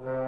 you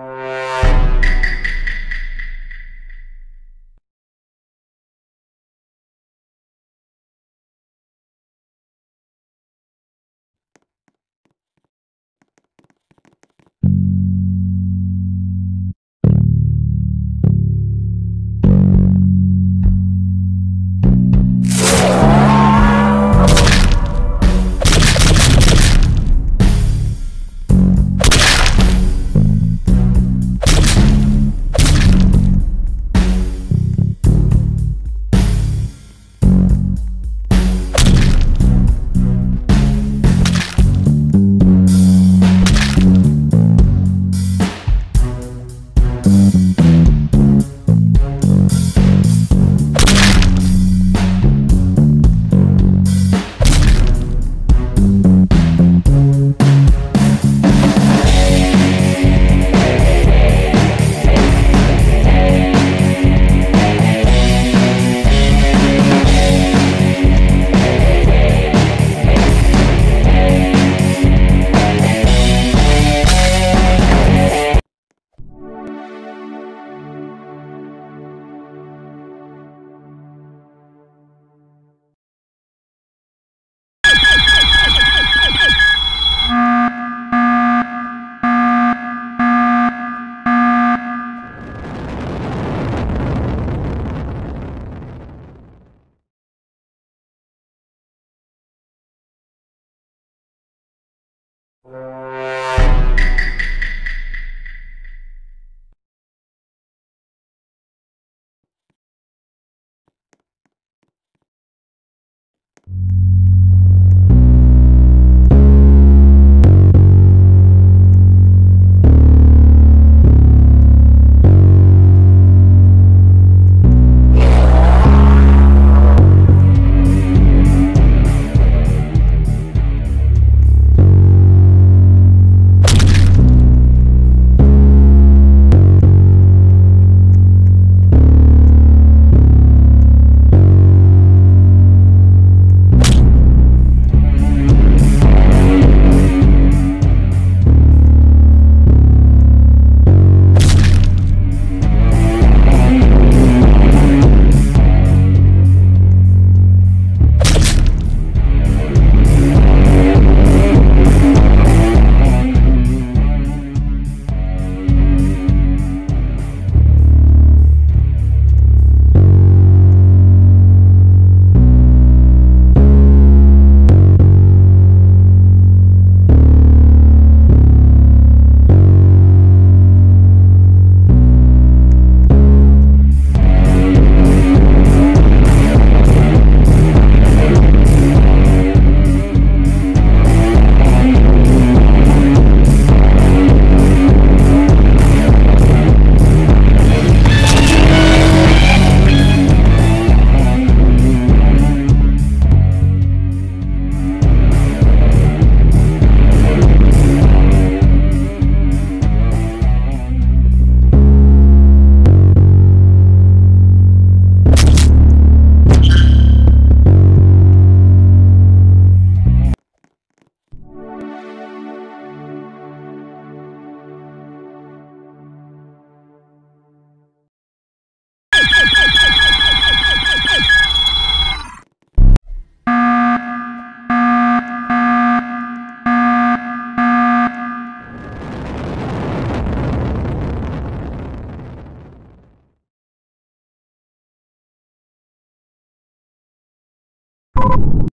you